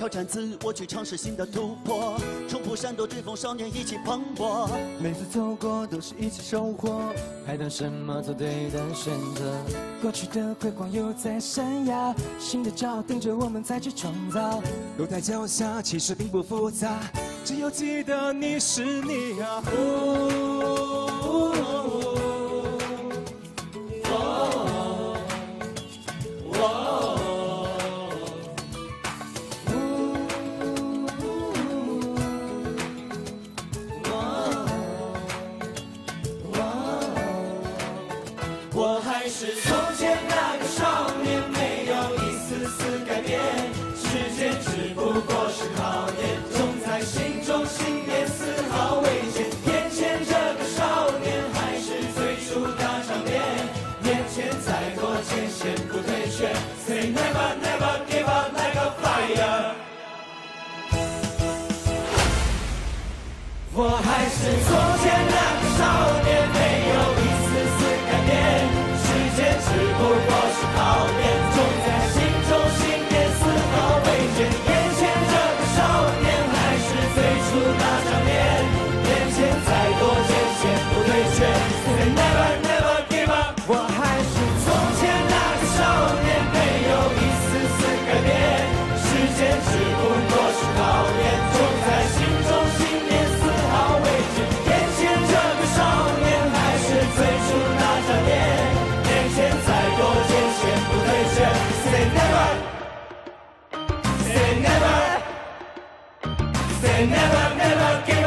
挑战自我，去尝试新的突破，冲破闪躲追风少年一起蓬勃。每次走过都是一次收获，还等什么做对的选择？过去的辉煌又在闪耀，新的骄傲等着我们再去创造。路在脚下，其实并不复杂，只有记得你是你啊。我还是从前那个少年，没有一丝丝改变。时间只不过是考验，种在心中，信念丝毫未减。眼前这个少年还是最初大场面，眼前再多艰险不退却。Say never never give up like a fire。我还是从前最初大 never get